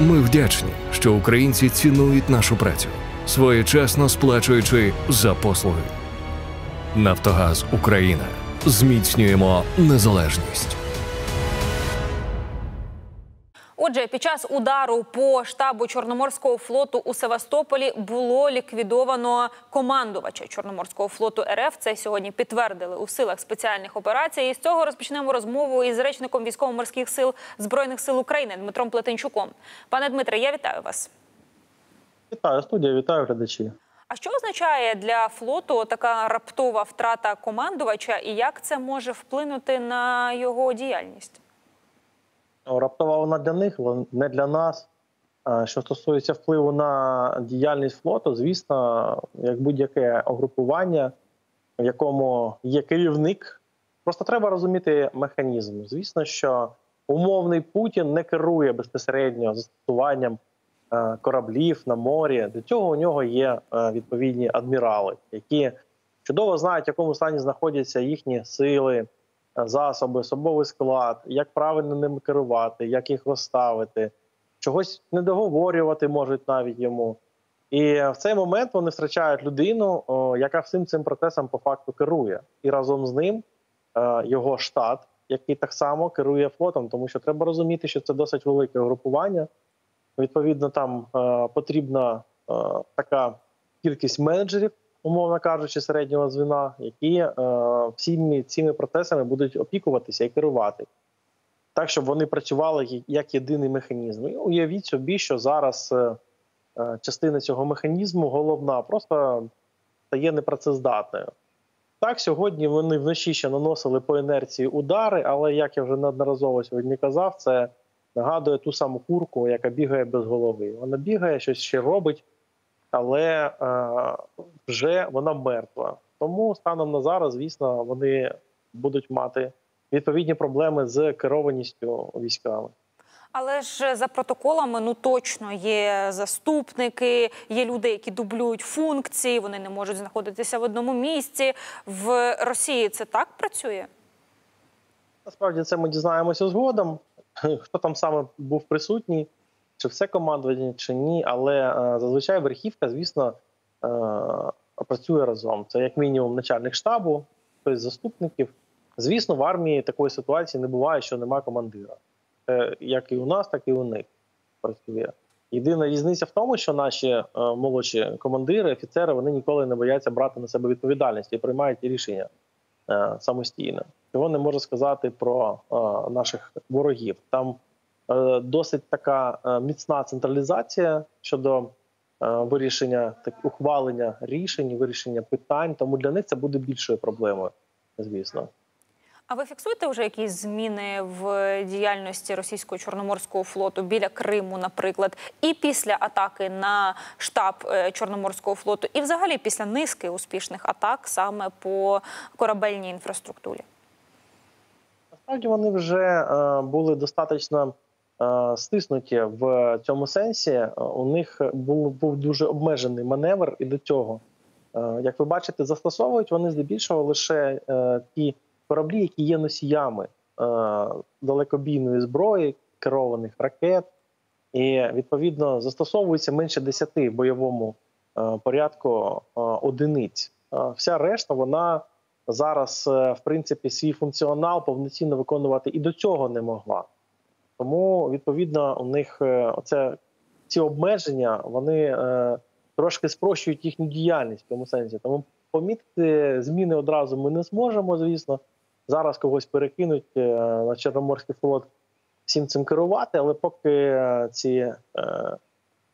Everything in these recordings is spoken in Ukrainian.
Ми вдячні, що українці цінують нашу працю, своєчасно сплачуючи за послуги. Нафтогаз Україна зміцнюємо незалежність. Отже, під час удару по штабу Чорноморського флоту у Севастополі було ліквідовано командувача Чорноморського флоту РФ. Це сьогодні підтвердили у силах спеціальних операцій. І з цього розпочнемо розмову із речником військово-морських сил збройних сил України Дмитром Плетенчуком. Пане Дмитре, я вітаю вас. Вітаю студія, вітаю глядачі. А що означає для флоту така раптова втрата командувача, і як це може вплинути на його діяльність? Раптова вона для них, не для нас. Що стосується впливу на діяльність флоту, звісно, як будь-яке огрупування, в якому є керівник, просто треба розуміти механізм. Звісно, що умовний Путін не керує безпосередньо застосуванням кораблів на морі. Для цього у нього є відповідні адмірали, які чудово знають, в якому стані знаходяться їхні сили засоби, особовий склад, як правильно ними керувати, як їх розставити, чогось не договорювати можуть навіть йому. І в цей момент вони втрачають людину, яка всім цим процесом по факту керує, і разом з ним е, його штат, який так само керує флотом, тому що треба розуміти, що це досить велике групування. Відповідно, там е, потрібна е, така кількість менеджерів, умовно кажучи, середнього звіна, які е, всіми цими процесами будуть опікуватися і керувати, так щоб вони працювали як єдиний механізм. І уявіть собі, що зараз е, е, частина цього механізму головна просто стає непрацездатною. Так, сьогодні вони вночі ще наносили по інерції удари, але як я вже неодноразово сьогодні казав, це нагадує ту саму курку, яка бігає без голови. Вона бігає, щось ще робить, але е, вже вона мертва. Тому станом на зараз, звісно, вони будуть мати відповідні проблеми з керованістю військами. Але ж за протоколами ну точно є заступники, є люди, які дублюють функції, вони не можуть знаходитися в одному місці. В Росії це так працює? Насправді це ми дізнаємося згодом. Хто там саме був присутній? Чи все командування, чи ні. Але е, зазвичай верхівка, звісно, е, працює разом. Це як мінімум начальник штабу, хтось заступників. Звісно, в армії такої ситуації не буває, що немає командира. Це як і у нас, так і у них працює. Єдина різниця в тому, що наші е, молодші командири, офіцери, вони ніколи не бояться брати на себе відповідальність і приймають рішення самостійно. Цього не можу сказати про наших ворогів. Там досить така е, міцна централізація щодо е, вирішення так ухвалення рішень, вирішення питань. Тому для них це буде більшою проблемою, звісно. А ви фіксуєте вже якісь зміни в діяльності російського чорноморського флоту біля Криму, наприклад, і після атаки на штаб Чорноморського флоту, і взагалі після низки успішних атак саме по корабельній інфраструктурі? Насправді вони вже були достатньо Е, стиснуті в цьому сенсі. Е, у них був був дуже обмежений маневр, і до цього, е, як ви бачите, застосовують вони здебільшого лише ті кораблі, які є носіями далекобійної зброї, керованих ракет, і відповідно застосовується менше 10 в бойовому порядку одиниць. Вся решта вона зараз, в принципі, свій функціонал повноцінно виконувати і до цього не могла. Тому відповідно у них е, оце ці обмеження вони е, трошки спрощують їхню діяльність в цьому сенсі. Тому помітити зміни одразу ми не зможемо. Звісно, зараз когось перекинуть е, на Чорноморський флот всім цим керувати, але поки ці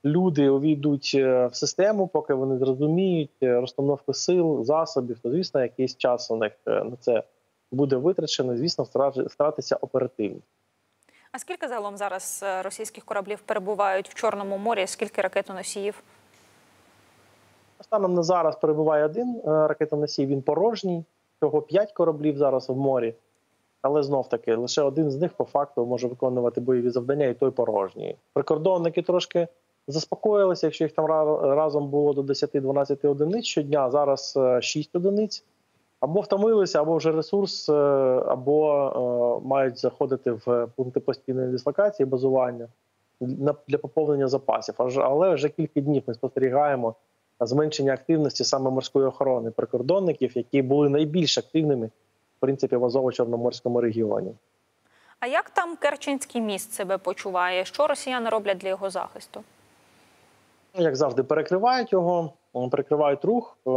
люди увійдуть в систему, поки вони зрозуміють розстановку сил, засобів, то звісно, якийсь час у них на це буде витрачено. Звісно, втратиться оперативність. А скільки загалом зараз е, російських кораблів перебувають в Чорному морі? Скільки ракетоносіїв? Станом на зараз перебуває один е, ракетоносій, він порожній. Всього п'ять кораблів зараз в морі. Але знов таки лише один з них по факту може виконувати бойові завдання, і той порожній. Прикордонники трошки заспокоїлися. Якщо їх там разом було до 10-12 одиниць щодня, зараз 6 е, одиниць або втомилися, або вже ресурс, е, або е, мають заходити в пункти постійної дислокації, базування. для поповнення запасів. Але вже кілька днів ми спостерігаємо зменшення активності саме морської охорони прикордонників, які були найбільш активними в принципі в Азово-Чорноморському регіоні. А як там Керченський міст себе почуває? Що росіяни роблять для його захисту? Як завжди, перекривають його, м, перекривають рух. Е,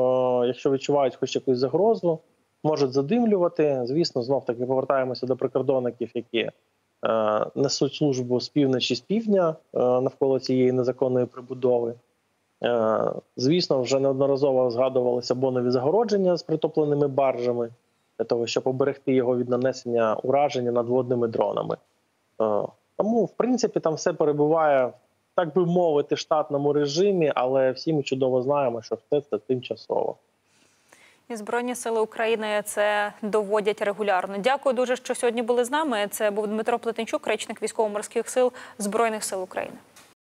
Якщо відчувають хоч якусь загрозу, можуть задимлювати. Звісно, знов таки повертаємося до прикордонників, які е, несуть службу з півночі, з півдня е, навколо цієї незаконної прибудови. Звісно, вже неодноразово згадувалися бонові загородження з притопленими баржами для того, щоб оберегти його від нанесення ураження надводними дронами. Тому, в принципі, там все перебуває так би мовити, штатному режимі, але всі ми чудово знаємо, що все це тимчасово. І Збройні сили України це доводять регулярно. Дякую дуже, що сьогодні були з нами. Це був Дмитро Плетенчук, речник військово-морських сил Збройних сил України.